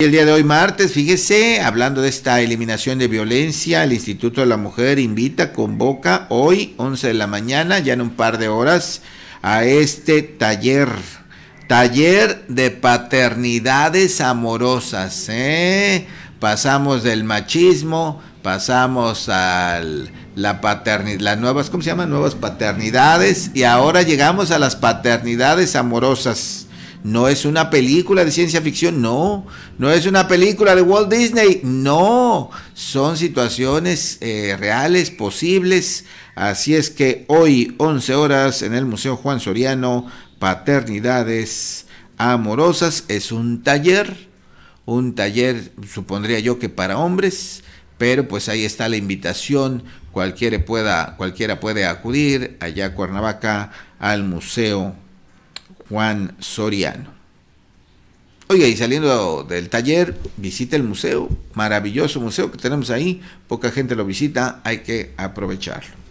El día de hoy martes, fíjese, hablando de esta eliminación de violencia, el Instituto de la Mujer invita, convoca hoy, 11 de la mañana, ya en un par de horas, a este taller. Taller de paternidades amorosas. ¿eh? Pasamos del machismo, pasamos a la paternidad, las nuevas, ¿cómo se llaman? Nuevas paternidades y ahora llegamos a las paternidades amorosas. No es una película de ciencia ficción, no. No es una película de Walt Disney, no. Son situaciones eh, reales, posibles. Así es que hoy, 11 horas, en el Museo Juan Soriano, Paternidades Amorosas, es un taller. Un taller, supondría yo que para hombres, pero pues ahí está la invitación. Cualquiera, pueda, cualquiera puede acudir allá a Cuernavaca al Museo Juan Soriano. Oiga, y saliendo del taller, visita el museo, maravilloso museo que tenemos ahí, poca gente lo visita, hay que aprovecharlo.